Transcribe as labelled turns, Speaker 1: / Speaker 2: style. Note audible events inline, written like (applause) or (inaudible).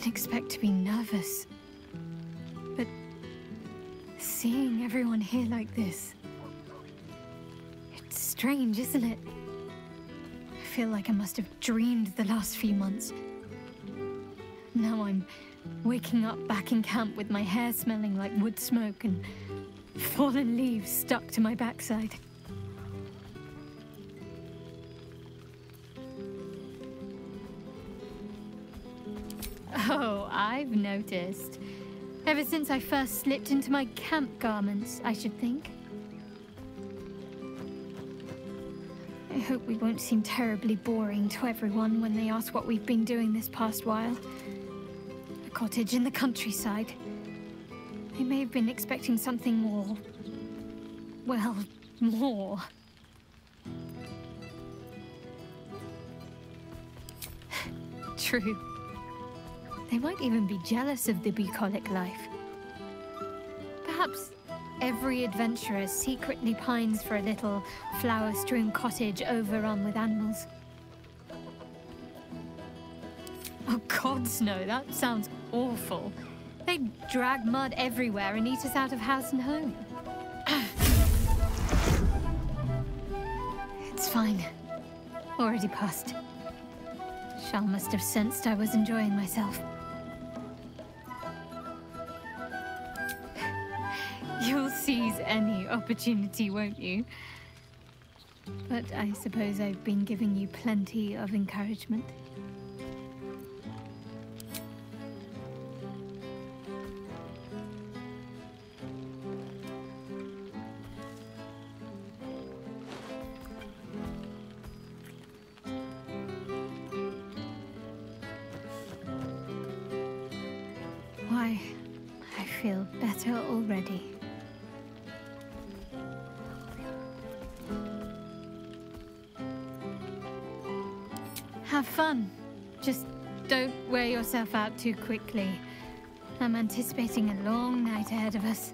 Speaker 1: didn't expect to be nervous. But seeing everyone here like this. It's strange, isn't it? I feel like I must have dreamed the last few months. Now I'm waking up back in camp with my hair smelling like wood smoke and fallen leaves stuck to my backside. Oh, I've noticed. Ever since I first slipped into my camp garments, I should think. I hope we won't seem terribly boring to everyone when they ask what we've been doing this past while. A cottage in the countryside. They may have been expecting something more... well, more. (sighs) True. They might even be jealous of the bucolic life. Perhaps every adventurer secretly pines for a little flower-strewn cottage overrun with animals. Oh gods no, that sounds awful. They drag mud everywhere and eat us out of house and home. (coughs) it's fine. Already passed. Shar must have sensed I was enjoying myself. Seize any opportunity, won't you? But I suppose I've been giving you plenty of encouragement. Why, I feel better already. Have fun. Just don't wear yourself out too quickly. I'm anticipating a long night ahead of us.